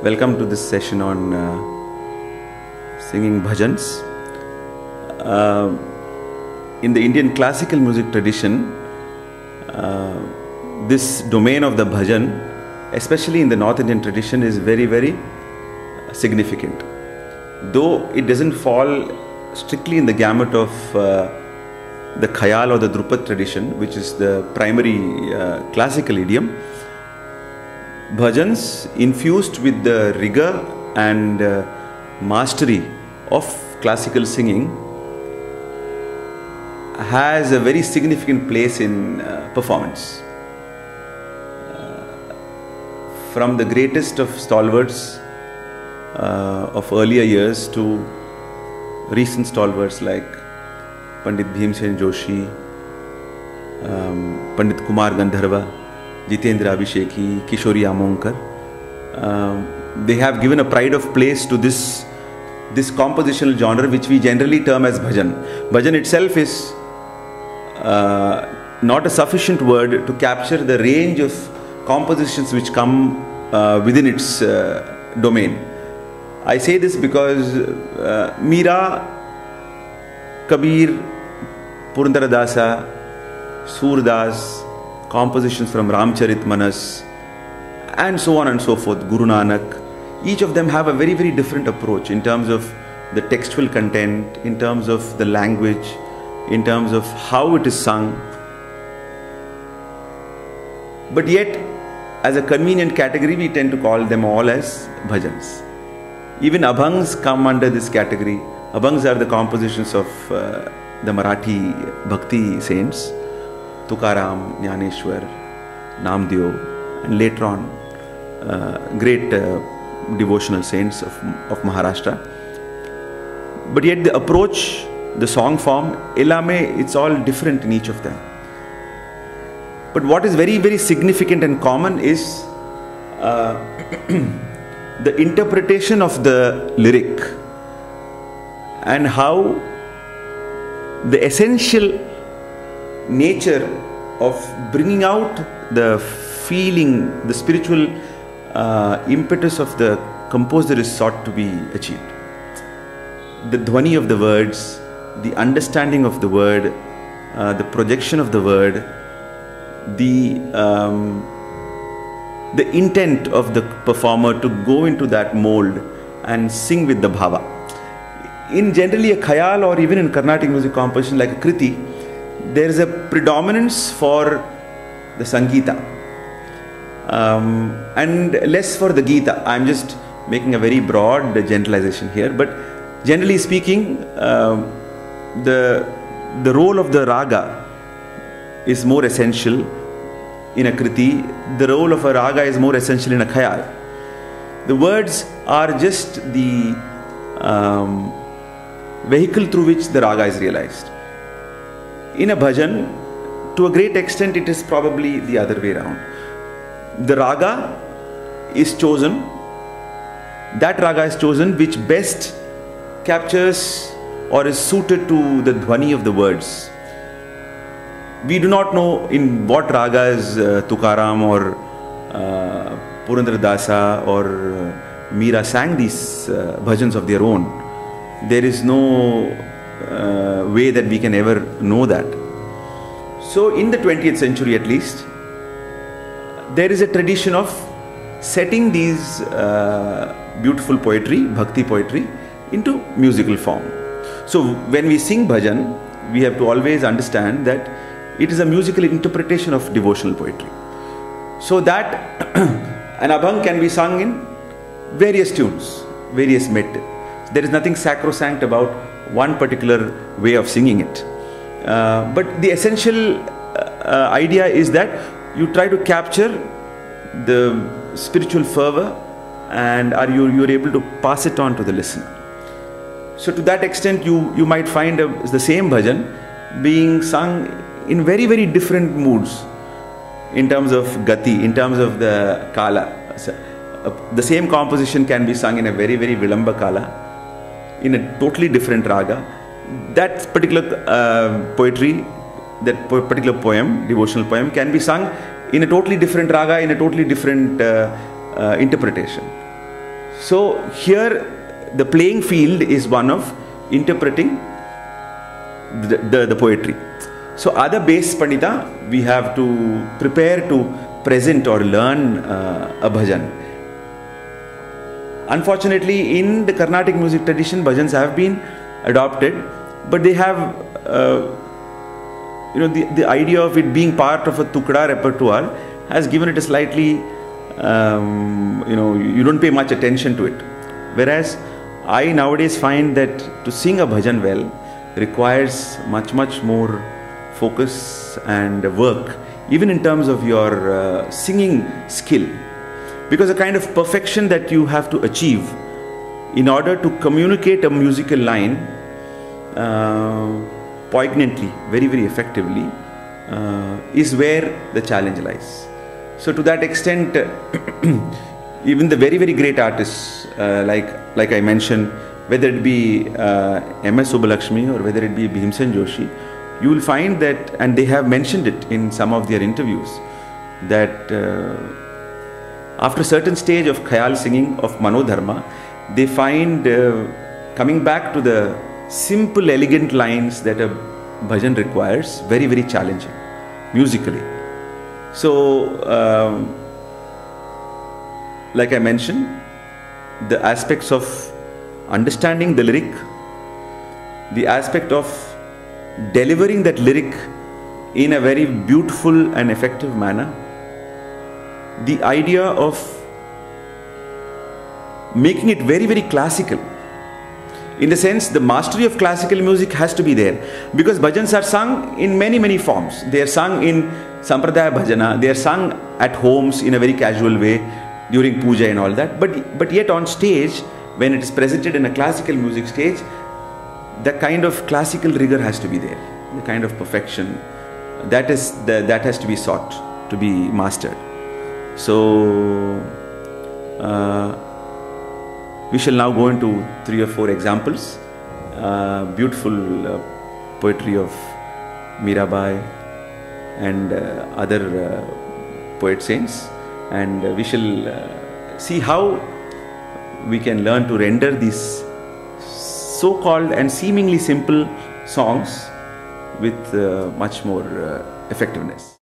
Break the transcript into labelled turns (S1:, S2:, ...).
S1: Welcome to this session on uh, singing bhajans. Uh, in the Indian classical music tradition, uh, this domain of the bhajan, especially in the North Indian tradition, is very, very significant. Though it doesn't fall strictly in the gamut of uh, the khayal or the dhrupad tradition, which is the primary uh, classical idiom, bhajans infused with the rigor and uh, mastery of classical singing has a very significant place in uh, performance. Uh, from the greatest of stalwarts uh, of earlier years to recent stalwarts like Pandit Bhimsen Joshi, um, Pandit Kumar Gandharva, Jitendra Abhisheki Kishori Amonkar they have given a pride of place to this this compositional genre which we generally term as bhajan bhajan itself is not a sufficient word to capture the range of composition which come within its domain I say this because Meera Kabir Purandaradasa Surdas compositions from Ramcharitmanas, and so on and so forth, Guru Nanak, each of them have a very, very different approach in terms of the textual content, in terms of the language, in terms of how it is sung. But yet, as a convenient category, we tend to call them all as bhajans. Even abhangs come under this category. Abhangs are the compositions of uh, the Marathi bhakti saints, Tukaram, Jnaneshwar, Namdev, and later on, uh, great uh, devotional saints of, of Maharashtra. But yet, the approach, the song form, Elame, it's all different in each of them. But what is very, very significant and common is uh, the interpretation of the lyric and how the essential nature of bringing out the feeling, the spiritual uh, impetus of the composer is sought to be achieved. The dhwani of the words, the understanding of the word, uh, the projection of the word, the um, the intent of the performer to go into that mold and sing with the bhava. In generally a khayal or even in Carnatic music composition like a kriti, there is a predominance for the Sangita um, and less for the Gita. I'm just making a very broad generalization here, but generally speaking, um, the the role of the raga is more essential in a kriti. The role of a raga is more essential in a khayal. The words are just the um, vehicle through which the raga is realized. In a bhajan, to a great extent, it is probably the other way around. The raga is chosen, that raga is chosen which best captures or is suited to the dhvani of the words. We do not know in what ragas uh, Tukaram or uh, Purandaradasa or uh, Meera sang these uh, bhajans of their own. There is no uh, way that we can ever know that. So, in the 20th century at least, there is a tradition of setting these uh, beautiful poetry, bhakti poetry, into musical form. So, when we sing bhajan, we have to always understand that it is a musical interpretation of devotional poetry. So that an abhang can be sung in various tunes, various met. There is nothing sacrosanct about one particular way of singing it. Uh, but the essential uh, idea is that you try to capture the spiritual fervor and are you you're able to pass it on to the listener. So to that extent, you you might find a, the same bhajan being sung in very very different moods in terms of gati, in terms of the kala. So, uh, the same composition can be sung in a very very vilamba kala, in a totally different raga. That particular uh, poetry, that particular poem, devotional poem, can be sung in a totally different raga, in a totally different uh, uh, interpretation. So here the playing field is one of interpreting the, the, the poetry. So other base pandita, we have to prepare to present or learn uh, a bhajan. Unfortunately, in the Carnatic music tradition, bhajans have been adopted, but they have, uh, you know, the, the idea of it being part of a tukda repertoire has given it a slightly, um, you know, you don't pay much attention to it. Whereas I nowadays find that to sing a bhajan well requires much, much more focus and work, even in terms of your uh, singing skill because the kind of perfection that you have to achieve in order to communicate a musical line uh, poignantly, very, very effectively, uh, is where the challenge lies. So, to that extent, even the very, very great artists, uh, like, like I mentioned, whether it be uh, M.S. Subbulakshmi or whether it be Bhimsen Joshi, you will find that, and they have mentioned it in some of their interviews, that uh, after a certain stage of khayal singing of manodharma, they find uh, coming back to the simple, elegant lines that a bhajan requires very, very challenging musically. So, um, like I mentioned, the aspects of understanding the lyric, the aspect of delivering that lyric in a very beautiful and effective manner the idea of making it very, very classical. In the sense, the mastery of classical music has to be there because bhajans are sung in many, many forms. They are sung in Sampradaya Bhajana, they are sung at homes in a very casual way during puja and all that. But, but yet on stage, when it is presented in a classical music stage, the kind of classical rigor has to be there, the kind of perfection that is the, that has to be sought to be mastered. So, uh, we shall now go into three or four examples. Uh, beautiful uh, poetry of Mirabai and uh, other uh, poet saints, and we shall uh, see how we can learn to render these so called and seemingly simple songs with much more effectiveness.